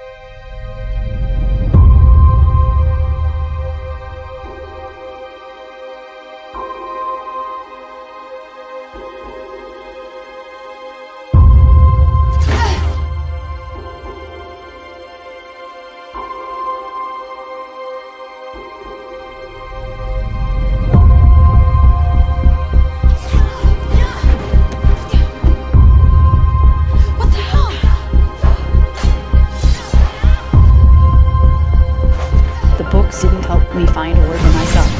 thank you me find a word for myself.